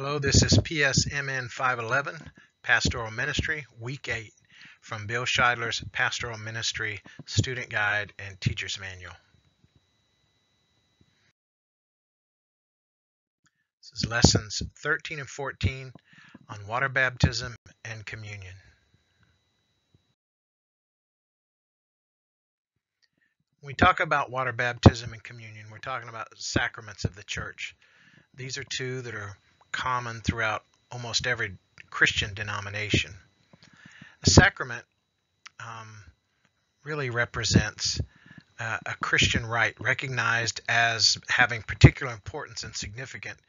Hello, this is PSMN 511 Pastoral Ministry, Week 8 from Bill Scheidler's Pastoral Ministry Student Guide and Teacher's Manual. This is lessons 13 and 14 on water baptism and communion. When we talk about water baptism and communion, we're talking about sacraments of the church. These are two that are common throughout almost every Christian denomination. A sacrament um, really represents uh, a Christian rite recognized as having particular importance and significance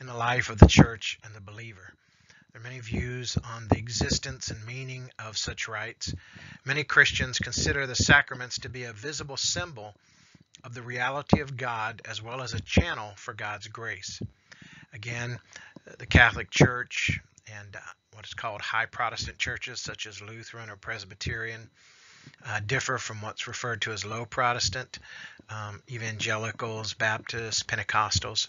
in the life of the church and the believer. There are many views on the existence and meaning of such rites. Many Christians consider the sacraments to be a visible symbol of the reality of God as well as a channel for God's grace. Again, the Catholic Church and uh, what is called high Protestant churches, such as Lutheran or Presbyterian, uh, differ from what's referred to as low Protestant, um, evangelicals, Baptists, Pentecostals.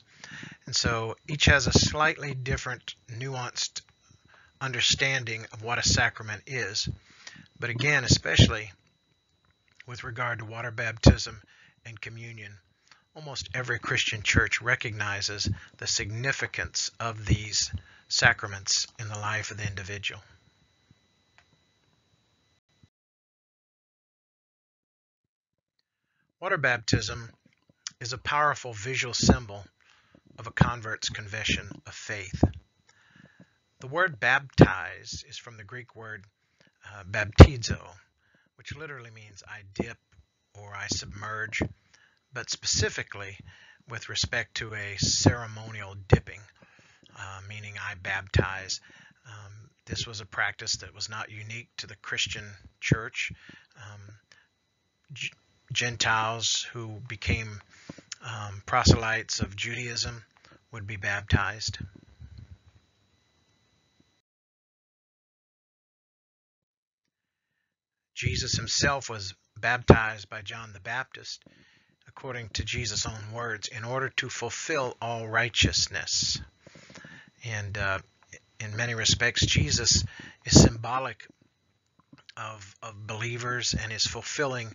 And so each has a slightly different, nuanced understanding of what a sacrament is. But again, especially with regard to water baptism and communion, almost every Christian church recognizes the significance of these sacraments in the life of the individual. Water baptism is a powerful visual symbol of a convert's confession of faith. The word baptize is from the Greek word uh, baptizo, which literally means I dip or I submerge but specifically with respect to a ceremonial dipping, uh, meaning I baptize. Um, this was a practice that was not unique to the Christian church. Um, Gentiles who became um, proselytes of Judaism would be baptized. Jesus himself was baptized by John the Baptist according to Jesus' own words, in order to fulfill all righteousness. And uh, in many respects, Jesus is symbolic of, of believers and is fulfilling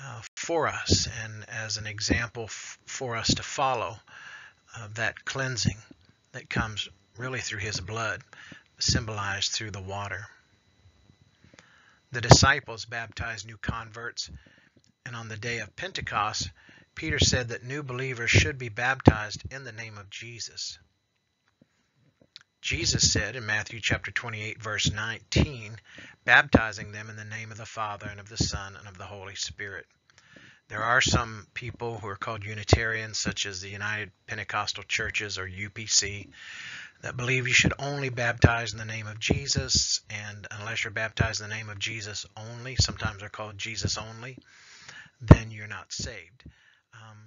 uh, for us and as an example for us to follow uh, that cleansing that comes really through his blood, symbolized through the water. The disciples baptized new converts, and on the day of Pentecost, Peter said that new believers should be baptized in the name of Jesus. Jesus said in Matthew chapter 28 verse 19, baptizing them in the name of the Father and of the Son and of the Holy Spirit. There are some people who are called Unitarians, such as the United Pentecostal Churches or UPC, that believe you should only baptize in the name of Jesus, and unless you're baptized in the name of Jesus only, sometimes they're called Jesus only, then you're not saved. Um,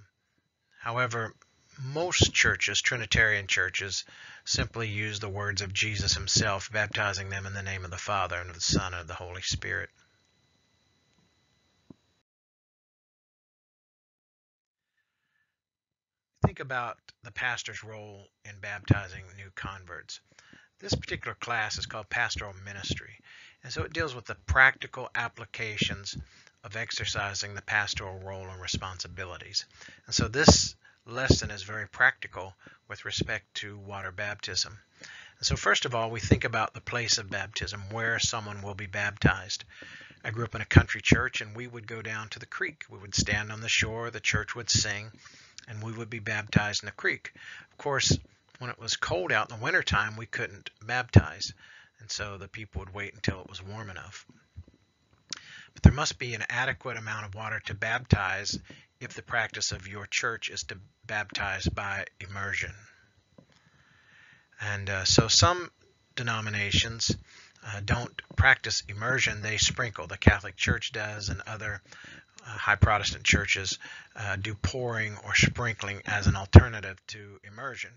however, most churches, Trinitarian churches, simply use the words of Jesus himself, baptizing them in the name of the Father and of the Son and of the Holy Spirit. Think about the pastor's role in baptizing new converts. This particular class is called Pastoral Ministry, and so it deals with the practical applications of exercising the pastoral role and responsibilities. And so this lesson is very practical with respect to water baptism. And so first of all, we think about the place of baptism, where someone will be baptized. I grew up in a country church and we would go down to the creek. We would stand on the shore, the church would sing, and we would be baptized in the creek. Of course, when it was cold out in the wintertime, we couldn't baptize. And so the people would wait until it was warm enough. But there must be an adequate amount of water to baptize if the practice of your church is to baptize by immersion. And uh, so some denominations uh, don't practice immersion, they sprinkle. The Catholic Church does, and other uh, high Protestant churches uh, do pouring or sprinkling as an alternative to immersion.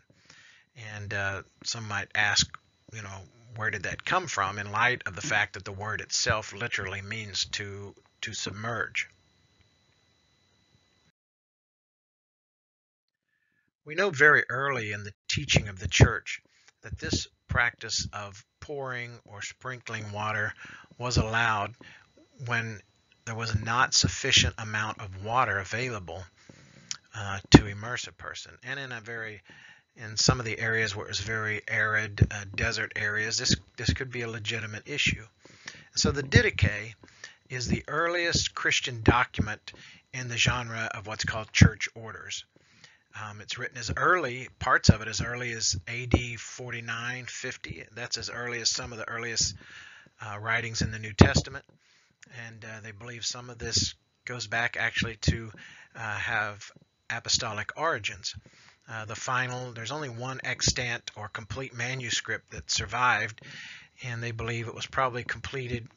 And uh, some might ask, you know, where did that come from in light of the fact that the word itself literally means to to submerge. We know very early in the teaching of the church that this practice of pouring or sprinkling water was allowed when there was not sufficient amount of water available uh, to immerse a person. And in a very in some of the areas where it was very arid uh, desert areas, this this could be a legitimate issue. So the Didache is the earliest Christian document in the genre of what's called church orders. Um, it's written as early, parts of it as early as AD 49, 50. That's as early as some of the earliest uh, writings in the New Testament. And uh, they believe some of this goes back actually to uh, have apostolic origins. Uh, the final, there's only one extant or complete manuscript that survived, and they believe it was probably completed,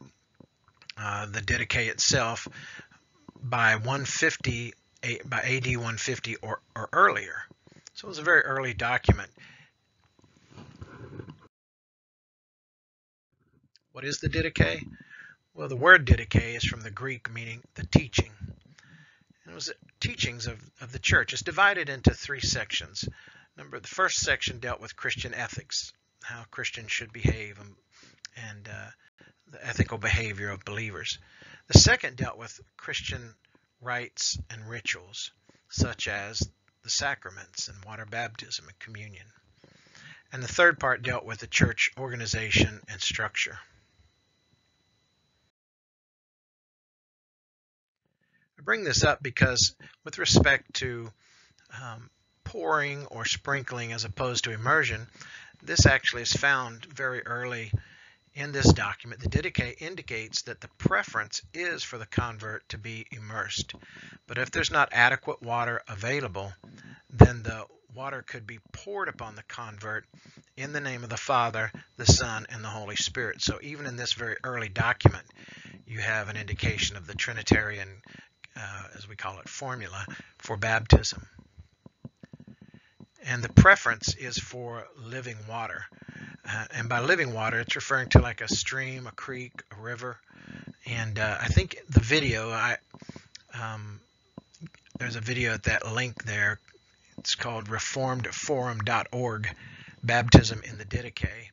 uh, the Didache itself, by 150 by AD 150 or, or earlier. So it was a very early document. What is the Didache? Well, the word Didache is from the Greek meaning the teaching. And it was teachings of, of the church. It's divided into three sections. Number the first section dealt with Christian ethics, how Christians should behave, and, and uh, the ethical behavior of believers. The second dealt with Christian rites and rituals, such as the sacraments and water baptism and communion. And the third part dealt with the church organization and structure. Bring this up because with respect to um, pouring or sprinkling as opposed to immersion, this actually is found very early in this document, the Didache indicates that the preference is for the convert to be immersed. But if there's not adequate water available, then the water could be poured upon the convert in the name of the Father, the Son, and the Holy Spirit. So even in this very early document, you have an indication of the Trinitarian, uh, as we call it, formula for baptism. And the preference is for living water. Uh, and by living water, it's referring to like a stream, a creek, a river. And uh, I think the video, I um, there's a video at that link there. It's called reformedforum.org, Baptism in the Didache.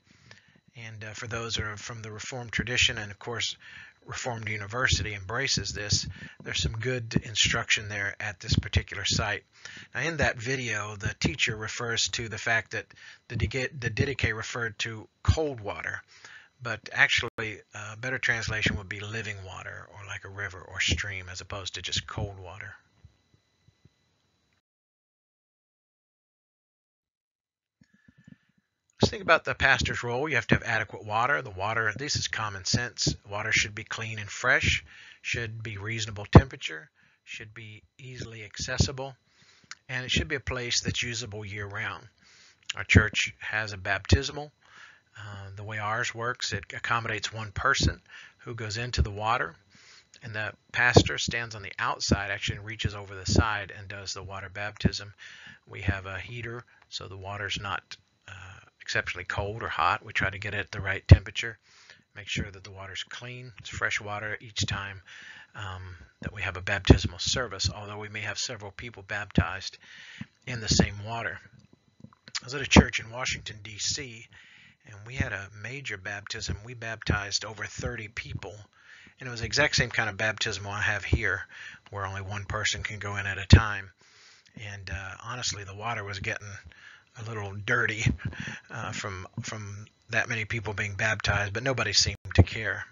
And uh, for those who are from the Reformed tradition, and of course, Reformed University embraces this, there's some good instruction there at this particular site. Now, in that video, the teacher refers to the fact that the, the Didache referred to cold water, but actually, a better translation would be living water, or like a river or stream, as opposed to just cold water. Let's think about the pastor's role. You have to have adequate water. The water, this is common sense. Water should be clean and fresh, should be reasonable temperature, should be easily accessible, and it should be a place that's usable year round. Our church has a baptismal. Uh, the way ours works, it accommodates one person who goes into the water, and the pastor stands on the outside, actually, reaches over the side and does the water baptism. We have a heater, so the water's not uh, exceptionally cold or hot. We try to get it at the right temperature. Make sure that the water's clean. It's fresh water each time um, that we have a baptismal service, although we may have several people baptized in the same water. I was at a church in Washington, D.C., and we had a major baptism. We baptized over 30 people, and it was the exact same kind of baptismal I have here, where only one person can go in at a time. And uh, honestly, the water was getting a little dirty uh, from from that many people being baptized, but nobody seemed to care.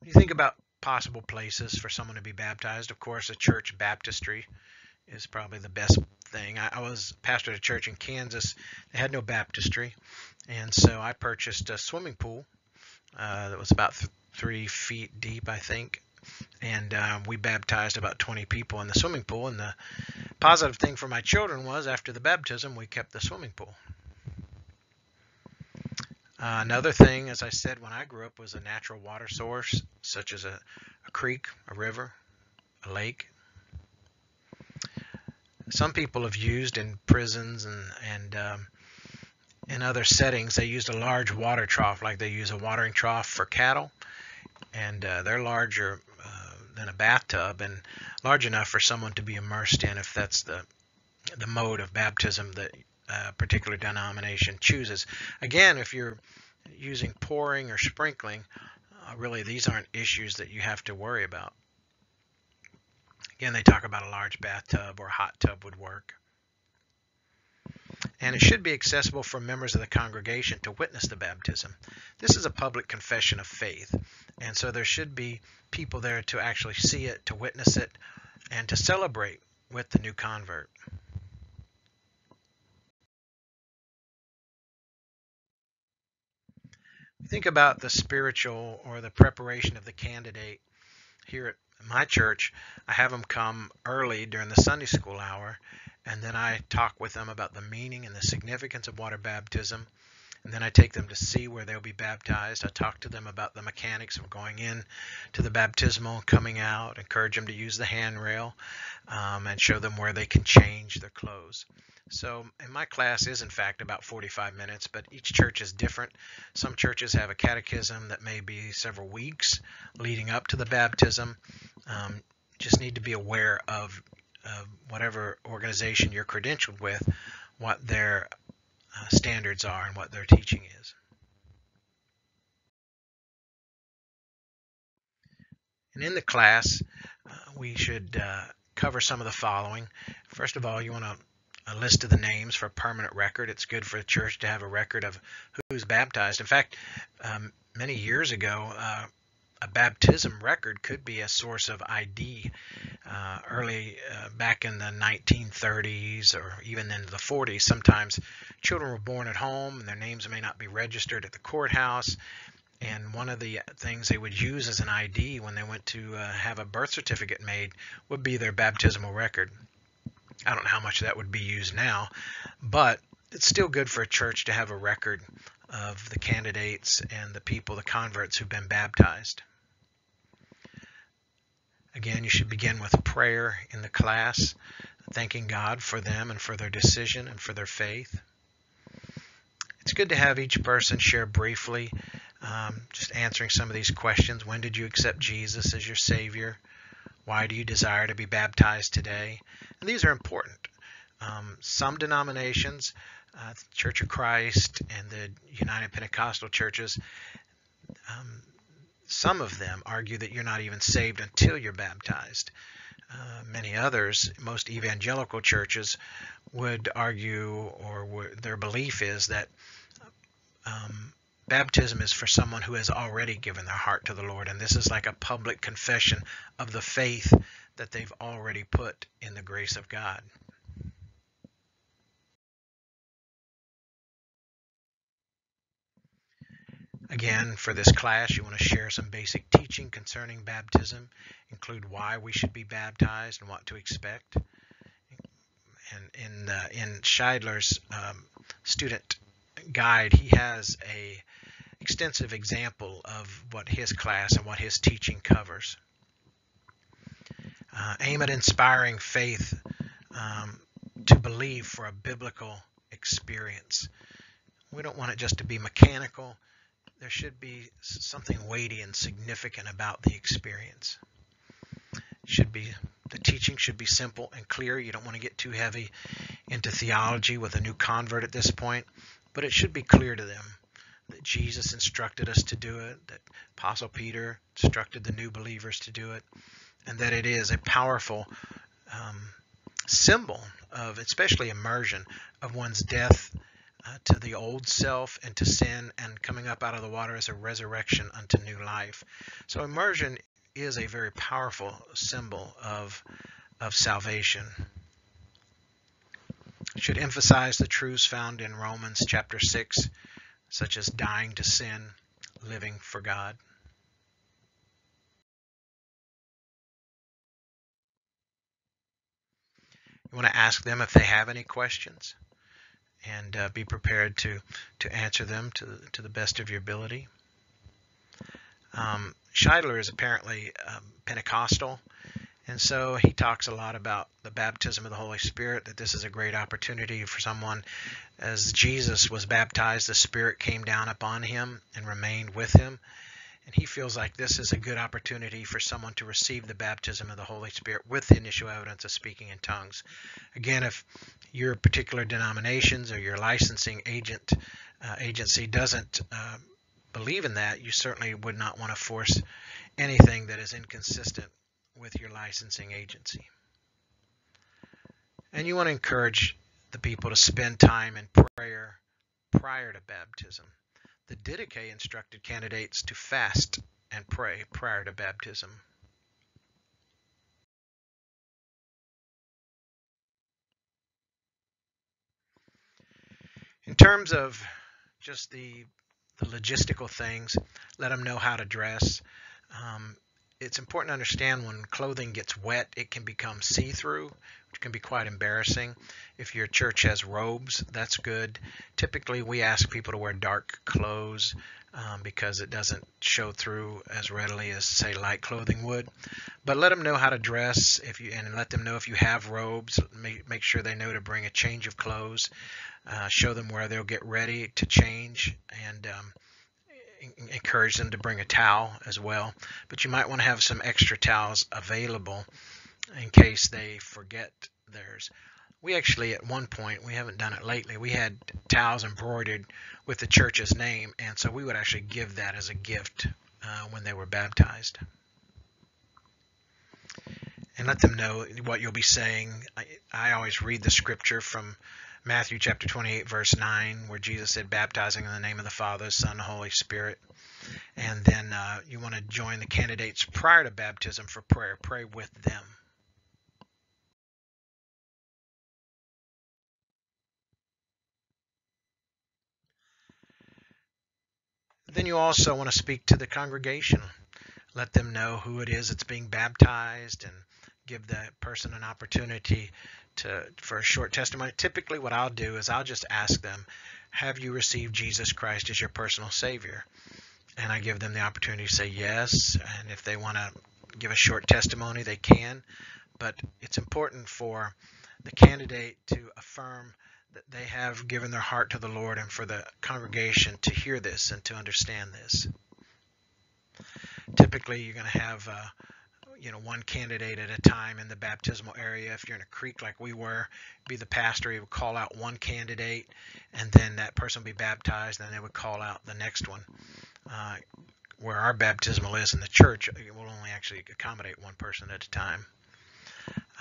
When you think about possible places for someone to be baptized, of course, a church baptistry is probably the best thing. I, I was pastor at a church in Kansas. They had no baptistry, and so I purchased a swimming pool uh, that was about th- three feet deep, I think, and uh, we baptized about 20 people in the swimming pool. And the positive thing for my children was after the baptism, we kept the swimming pool. Uh, another thing, as I said, when I grew up, was a natural water source, such as a, a creek, a river, a lake. Some people have used in prisons and, and um, in other settings, they used a large water trough, like they use a watering trough for cattle, and uh, they're larger than a bathtub and large enough for someone to be immersed in if that's the the mode of baptism that a particular denomination chooses. Again, if you're using pouring or sprinkling, uh, really these aren't issues that you have to worry about. Again, they talk about a large bathtub or hot tub would work. And it should be accessible for members of the congregation to witness the baptism. This is a public confession of faith, and so there should be people there to actually see it, to witness it, and to celebrate with the new convert. think about the spiritual or the preparation of the candidate here at my church, I have them come early during the Sunday school hour, and then I talk with them about the meaning and the significance of water baptism. And then I take them to see where they'll be baptized. I talk to them about the mechanics of going in to the baptismal coming out, encourage them to use the handrail, um, and show them where they can change their clothes. So, and my class is in fact about 45 minutes, but each church is different. Some churches have a catechism that may be several weeks leading up to the baptism. Um, just need to be aware of uh, whatever organization you're credentialed with, what their uh, standards are and what their teaching is. And in the class, uh, we should uh, cover some of the following. First of all, you want a list of the names for a permanent record. It's good for the church to have a record of who's baptized. In fact, um, many years ago, uh, a baptism record could be a source of ID. Uh, early uh, back in the 1930s or even into the 40s, sometimes children were born at home and their names may not be registered at the courthouse. And one of the things they would use as an ID when they went to uh, have a birth certificate made would be their baptismal record. I don't know how much that would be used now, but it's still good for a church to have a record of the candidates and the people, the converts who've been baptized. Again, you should begin with a prayer in the class, thanking God for them and for their decision and for their faith. It's good to have each person share briefly, um, just answering some of these questions. When did you accept Jesus as your Savior? Why do you desire to be baptized today? And these are important. Um, some denominations, uh, Church of Christ and the United Pentecostal churches, um, some of them argue that you're not even saved until you're baptized. Uh, many others, most evangelical churches, would argue, or their belief is that um, Baptism is for someone who has already given their heart to the Lord, and this is like a public confession of the faith that they've already put in the grace of God. Again, for this class, you want to share some basic teaching concerning baptism, include why we should be baptized and what to expect. And in uh, in Scheidler's um, student guide, he has a extensive example of what his class and what his teaching covers. Uh, aim at inspiring faith um, to believe for a biblical experience. We don't want it just to be mechanical. There should be something weighty and significant about the experience. should be the teaching should be simple and clear. You don't want to get too heavy into theology with a new convert at this point, but it should be clear to them that Jesus instructed us to do it, that Apostle Peter instructed the new believers to do it, and that it is a powerful um, symbol of, especially immersion, of one's death uh, to the old self and to sin, and coming up out of the water as a resurrection unto new life. So immersion is a very powerful symbol of of salvation. Should emphasize the truths found in Romans chapter 6 such as dying to sin, living for God. You want to ask them if they have any questions and uh, be prepared to, to answer them to, to the best of your ability. Um, Scheidler is apparently um, Pentecostal, and so he talks a lot about the baptism of the Holy Spirit, that this is a great opportunity for someone. As Jesus was baptized, the Spirit came down upon him and remained with him. And he feels like this is a good opportunity for someone to receive the baptism of the Holy Spirit with the initial evidence of speaking in tongues. Again, if your particular denominations or your licensing agent uh, agency doesn't uh, believe in that, you certainly would not want to force anything that is inconsistent with your licensing agency. And you want to encourage the people to spend time in prayer prior to baptism. The Didache instructed candidates to fast and pray prior to baptism. In terms of just the, the logistical things, let them know how to dress. Um, it's important to understand when clothing gets wet, it can become see-through, which can be quite embarrassing. If your church has robes, that's good. Typically, we ask people to wear dark clothes um, because it doesn't show through as readily as, say, light clothing would. But let them know how to dress, if you and let them know if you have robes. Make, make sure they know to bring a change of clothes. Uh, show them where they'll get ready to change and. Um, encourage them to bring a towel as well. But you might want to have some extra towels available in case they forget theirs. We actually, at one point, we haven't done it lately, we had towels embroidered with the church's name, and so we would actually give that as a gift uh, when they were baptized. And let them know what you'll be saying. I, I always read the scripture from Matthew chapter 28, verse 9, where Jesus said, baptizing in the name of the Father, Son, Holy Spirit. And then uh, you want to join the candidates prior to baptism for prayer. Pray with them. Then you also want to speak to the congregation. Let them know who it is that's being baptized and give that person an opportunity to for a short testimony. Typically, what I'll do is I'll just ask them, "Have you received Jesus Christ as your personal Savior?" And I give them the opportunity to say yes. And if they want to give a short testimony, they can. But it's important for the candidate to affirm that they have given their heart to the Lord and for the congregation to hear this and to understand this. Typically, you're going to have uh, you know one candidate at a time in the baptismal area. If you're in a creek like we were, be the pastor. He would call out one candidate, and then that person would be baptized. And then they would call out the next one. Uh, where our baptismal is in the church, it will only actually accommodate one person at a time.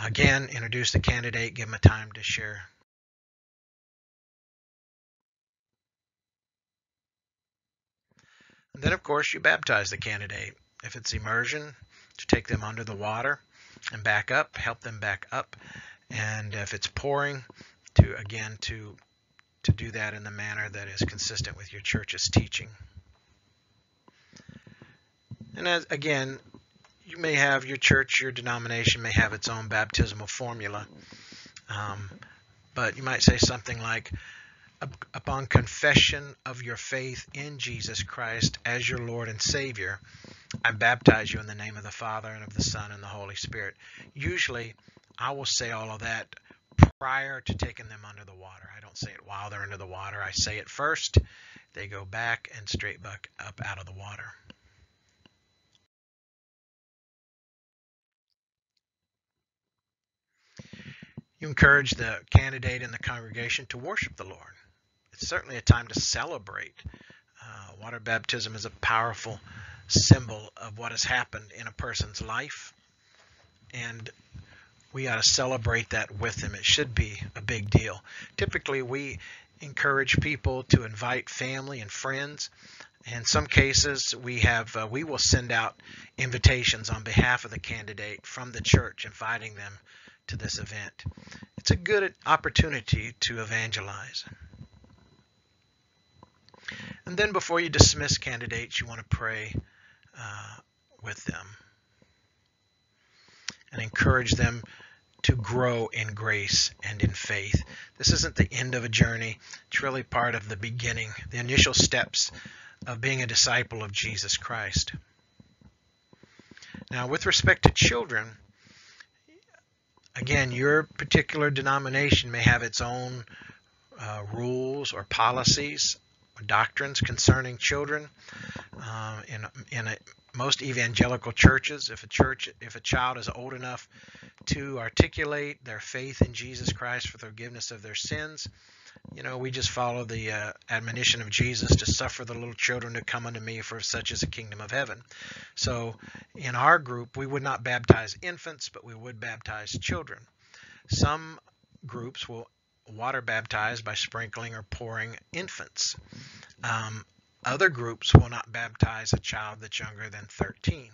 Again, introduce the candidate, give them a time to share. And then, of course, you baptize the candidate. If it's immersion, to take them under the water and back up, help them back up. And if it's pouring, to again to to do that in the manner that is consistent with your church's teaching. And as, again, you may have your church, your denomination may have its own baptismal formula. Um, but you might say something like, upon confession of your faith in Jesus Christ as your Lord and Savior, I baptize you in the name of the Father and of the Son and the Holy Spirit. Usually, I will say all of that prior to taking them under the water. I don't say it while they're under the water. I say it first. They go back and straight back up out of the water. You encourage the candidate and the congregation to worship the Lord. It's certainly a time to celebrate. Uh, water baptism is a powerful symbol of what has happened in a person's life, and we ought to celebrate that with them. It should be a big deal. Typically, we encourage people to invite family and friends. In some cases, we have uh, we will send out invitations on behalf of the candidate from the church, inviting them to this event. It's a good opportunity to evangelize. And then before you dismiss candidates, you want to pray uh, with them and encourage them to grow in grace and in faith. This isn't the end of a journey, it's really part of the beginning, the initial steps of being a disciple of Jesus Christ. Now, with respect to children, again, your particular denomination may have its own uh, rules or policies doctrines concerning children. Uh, in in a, most evangelical churches, if a church if a child is old enough to articulate their faith in Jesus Christ for the forgiveness of their sins, you know, we just follow the uh, admonition of Jesus to suffer the little children to come unto me, for such is the kingdom of heaven. So, in our group, we would not baptize infants, but we would baptize children. Some groups will water baptize by sprinkling or pouring infants. Um, other groups will not baptize a child that's younger than 13.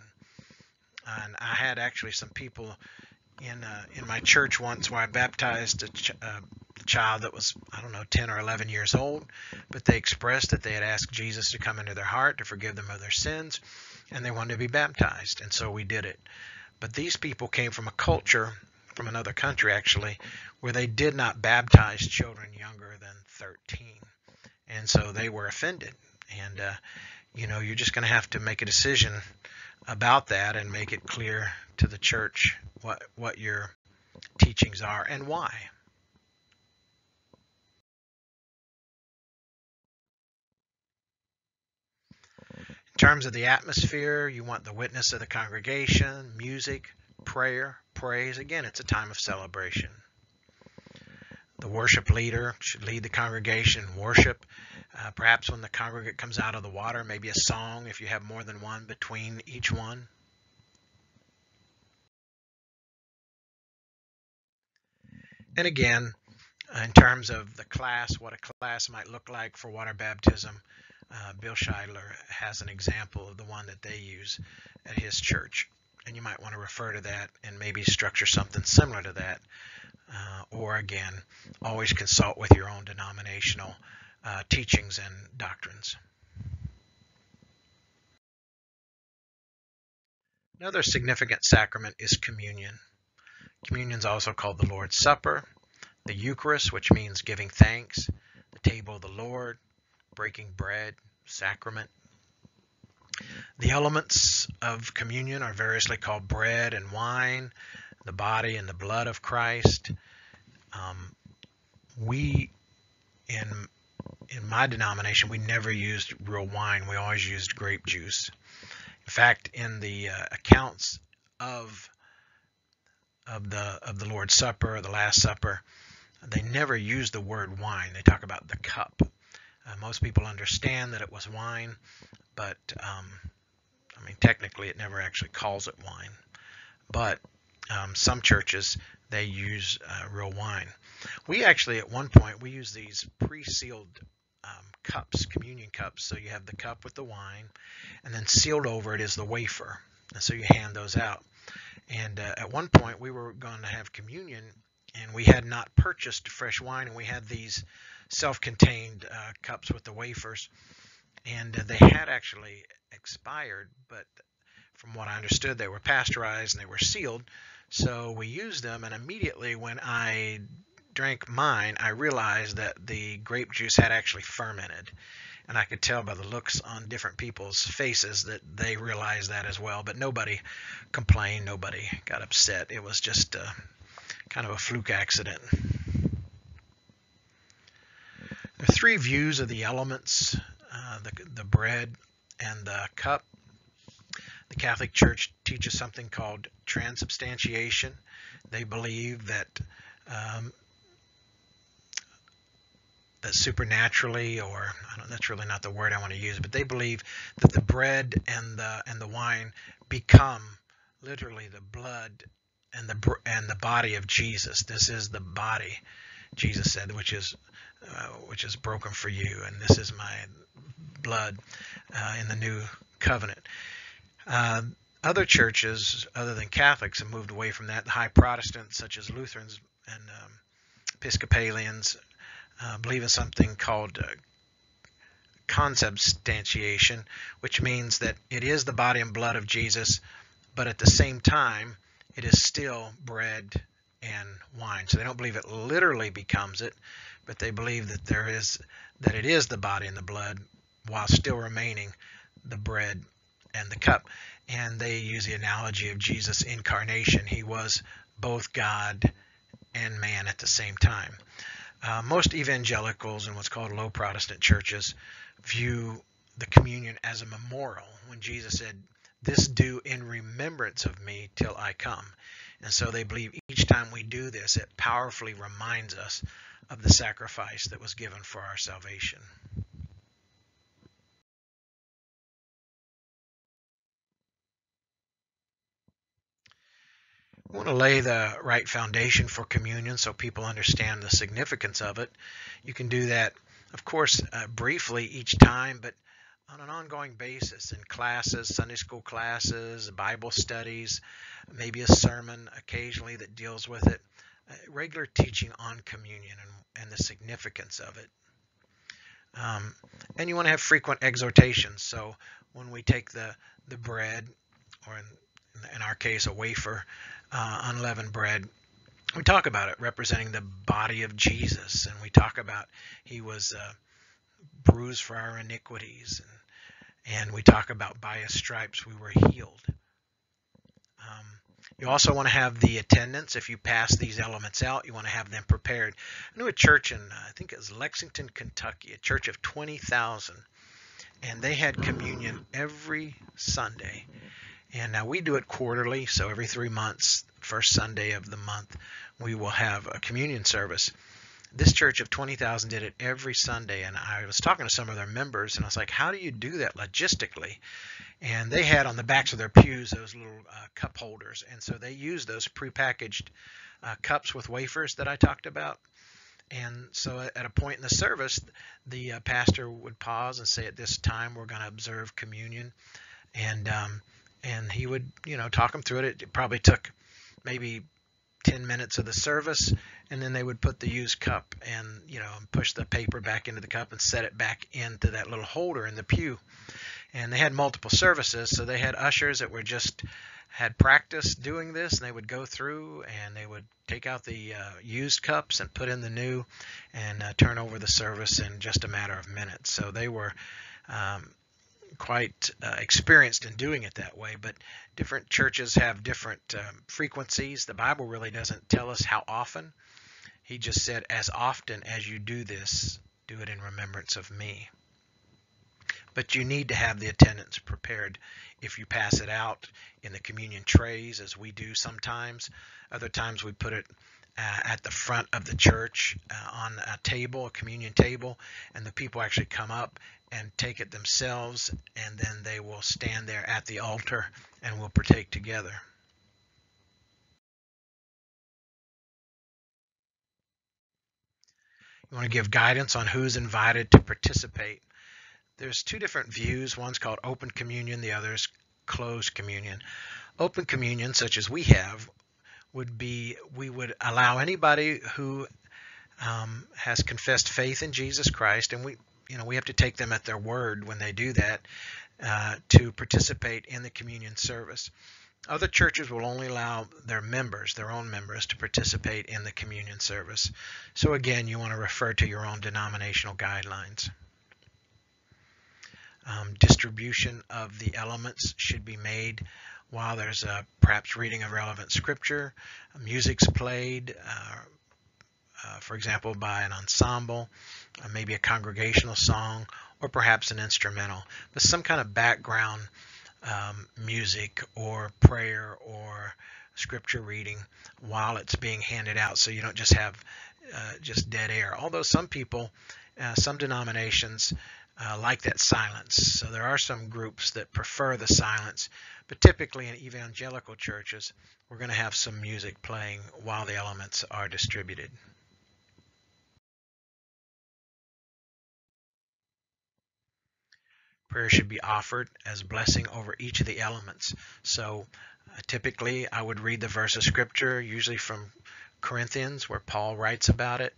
And I had actually some people in uh, in my church once where I baptized a ch- uh, child that was I don't know 10 or 11 years old, but they expressed that they had asked Jesus to come into their heart to forgive them of their sins, and they wanted to be baptized, and so we did it. But these people came from a culture from another country actually where they did not baptize children younger than 13, and so they were offended. And uh, you know you're just going to have to make a decision about that and make it clear to the church what what your teachings are and why. In terms of the atmosphere, you want the witness of the congregation, music, prayer, praise. Again, it's a time of celebration. The worship leader should lead the congregation in worship. Uh, perhaps when the congregant comes out of the water, maybe a song if you have more than one between each one. And again, in terms of the class, what a class might look like for water baptism, uh, Bill Scheidler has an example of the one that they use at his church. And you might want to refer to that and maybe structure something similar to that. Uh, or again, always consult with your own denominational uh, teachings and doctrines. Another significant sacrament is communion. Communion is also called the Lord's Supper, the Eucharist, which means giving thanks, the table of the Lord, breaking bread, sacrament. The elements of communion are variously called bread and wine, the body and the blood of Christ. Um, we, in in my denomination, we never used real wine. We always used grape juice. In fact, in the uh, accounts of of the of the Lord's Supper the Last Supper, they never use the word wine. They talk about the cup. Uh, most people understand that it was wine, but um, I mean, technically, it never actually calls it wine. But um, some churches they use uh, real wine. We actually, at one point, we use these pre-sealed um, cups, communion cups. So you have the cup with the wine, and then sealed over it is the wafer. And so you hand those out. And uh, at one point, we were going to have communion, and we had not purchased fresh wine, and we had these self-contained uh, cups with the wafers, and uh, they had actually expired, but from what I understood, they were pasteurized and they were sealed. So we used them, and immediately when I drank mine, I realized that the grape juice had actually fermented. And I could tell by the looks on different people's faces that they realized that as well. But nobody complained, nobody got upset. It was just a, kind of a fluke accident. There are three views of the elements uh, the, the bread and the cup. The Catholic Church teaches something called transubstantiation. They believe that um, that supernaturally, or that's really not the word I want to use, but they believe that the bread and the and the wine become literally the blood and the and the body of Jesus. This is the body, Jesus said, which is uh, which is broken for you, and this is my blood uh, in the new covenant. Uh, other churches, other than Catholics, have moved away from that. The high Protestants, such as Lutherans and um, Episcopalians, uh, believe in something called uh, consubstantiation, which means that it is the body and blood of Jesus, but at the same time, it is still bread and wine. So they don't believe it literally becomes it, but they believe that there is that it is the body and the blood while still remaining the bread and the cup. And they use the analogy of Jesus' incarnation. He was both God and man at the same time. Uh, most evangelicals and what's called low Protestant churches view the communion as a memorial when Jesus said, This do in remembrance of me till I come. And so they believe each time we do this, it powerfully reminds us of the sacrifice that was given for our salvation. We want to lay the right foundation for communion so people understand the significance of it. You can do that, of course, uh, briefly each time, but on an ongoing basis in classes, Sunday school classes, Bible studies, maybe a sermon occasionally that deals with it, uh, regular teaching on communion and, and the significance of it. Um, and you want to have frequent exhortations. So when we take the, the bread, or in, in our case, a wafer, uh, unleavened bread, we talk about it representing the body of Jesus, and we talk about he was uh, bruised for our iniquities, and, we talk about his stripes we were healed. Um, you also want to have the attendants. If you pass these elements out, you want to have them prepared. I knew a church in, uh, I think it was Lexington, Kentucky, a church of 20,000, and they had communion every Sunday. And now we do it quarterly, so every three months, first Sunday of the month, we will have a communion service. This church of 20,000 did it every Sunday, and I was talking to some of their members, and I was like, How do you do that logistically? And they had on the backs of their pews those little uh, cup holders, and so they used those prepackaged uh, cups with wafers that I talked about. And so at a point in the service, the uh, pastor would pause and say, At this time, we're going to observe communion. And um, and he would, you know, talk them through it. It probably took maybe 10 minutes of the service, and then they would put the used cup and, you know, push the paper back into the cup and set it back into that little holder in the pew. And they had multiple services, so they had ushers that were just had practice doing this, and they would go through and they would take out the uh, used cups and put in the new, and uh, turn over the service in just a matter of minutes. So they were um, quite uh, experienced in doing it that way, but different churches have different um, frequencies. The Bible really doesn't tell us how often. He just said, as often as you do this, do it in remembrance of me. But you need to have the attendants prepared if you pass it out in the communion trays, as we do sometimes. Other times we put it uh, at the front of the church uh, on a table, a communion table, and the people actually come up and take it themselves, and then they will stand there at the altar and will partake together. You want to give guidance on who's invited to participate. There's two different views. One's called open communion, the other is closed communion. Open communion, such as we have, would be we would allow anybody who um, has confessed faith in Jesus Christ, and we you know we have to take them at their word when they do that uh, to participate in the communion service. Other churches will only allow their members, their own members, to participate in the communion service. So again, you want to refer to your own denominational guidelines. Um, distribution of the elements should be made while there's a perhaps reading of relevant scripture, music's played, uh, uh, for example, by an ensemble, uh, maybe a congregational song, or perhaps an instrumental, but some kind of background um, music or prayer or scripture reading while it's being handed out so you don't just have uh, just dead air. Although some people, uh, some denominations uh, like that silence. So there are some groups that prefer the silence, but typically in evangelical churches, we're going to have some music playing while the elements are distributed. Prayer should be offered as blessing over each of the elements. So uh, typically I would read the verse of scripture, usually from Corinthians, where Paul writes about it,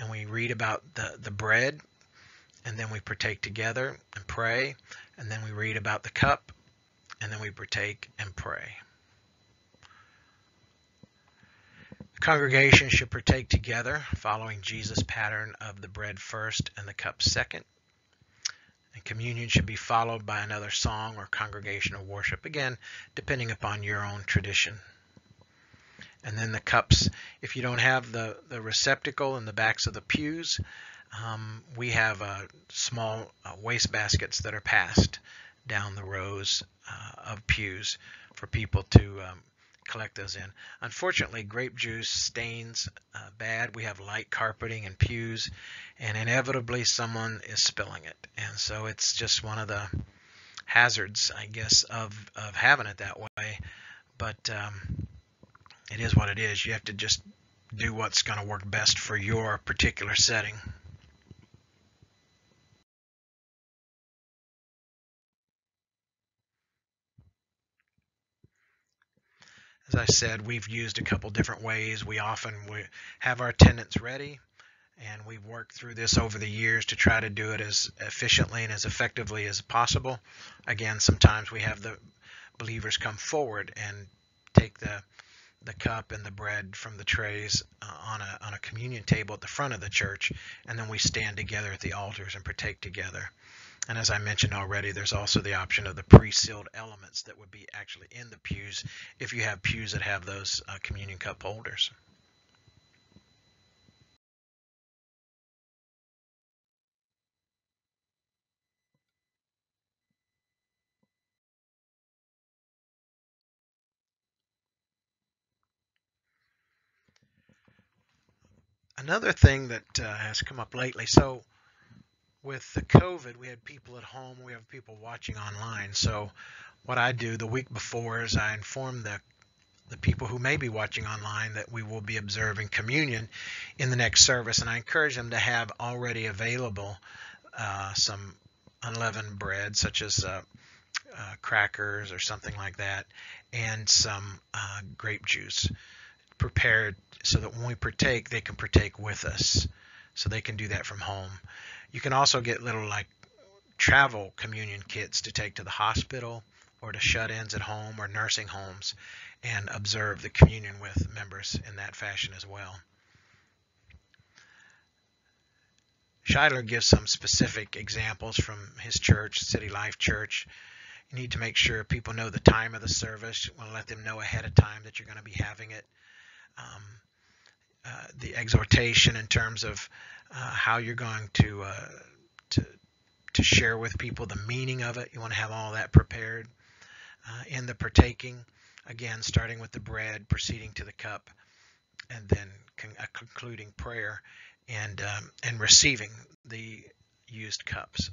and we read about the, the bread and then we partake together and pray, and then we read about the cup, and then we partake and pray. The congregation should partake together, following Jesus' pattern of the bread first and the cup second. And communion should be followed by another song or congregational worship, again, depending upon your own tradition. And then the cups, if you don't have the, the receptacle in the backs of the pews, um, we have uh, small uh, waste baskets that are passed down the rows uh, of pews for people to um, collect those in. Unfortunately, grape juice stains uh, bad. We have light carpeting and pews, and inevitably someone is spilling it. And so it's just one of the hazards, I guess, of, of having it that way. But um, it is what it is. You have to just do what's going to work best for your particular setting. As I said, we've used a couple different ways. We often we have our attendants ready, and we've worked through this over the years to try to do it as efficiently and as effectively as possible. Again, sometimes we have the believers come forward and take the the cup and the bread from the trays uh, on a on a communion table at the front of the church, and then we stand together at the altars and partake together. And as I mentioned already, there's also the option of the pre-sealed elements that would be actually in the pews if you have pews that have those uh, communion cup holders. Another thing that uh, has come up lately, so with the COVID, we had people at home, we have people watching online. So what I do the week before is I inform the the people who may be watching online that we will be observing communion in the next service, and I encourage them to have already available uh, some unleavened bread, such as uh, uh, crackers or something like that, and some uh, grape juice prepared so that when we partake, they can partake with us. So they can do that from home. You can also get little like travel communion kits to take to the hospital or to shut-ins at home or nursing homes and observe the communion with members in that fashion as well. Scheidler gives some specific examples from his church, City Life Church. You need to make sure people know the time of the service. You want to let them know ahead of time that you're going to be having it. Um, uh, the exhortation in terms of how you're going to uh, to to share with people the meaning of it. You want to have all that prepared uh, in the partaking. Again, starting with the bread, proceeding to the cup, and then con- a concluding prayer, and um, and receiving the used cups.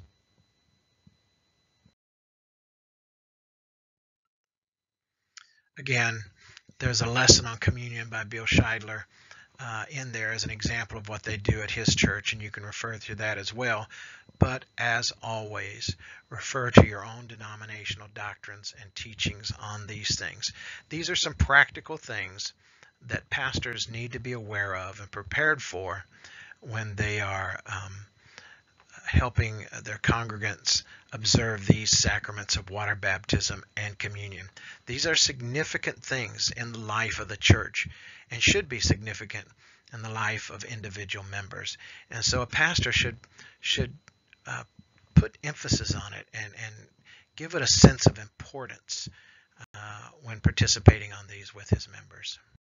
Again, there's a lesson on communion by Bill Scheidler uh, in there as an example of what they do at his church, and you can refer to that as well. But as always, refer to your own denominational doctrines and teachings on these things. These are some practical things that pastors need to be aware of and prepared for when they are um, helping their congregants observe these sacraments of water baptism and communion. These are significant things in the life of the church and should be significant in the life of individual members. And so a pastor should should uh, put emphasis on it and, and give it a sense of importance uh, when participating on these with his members.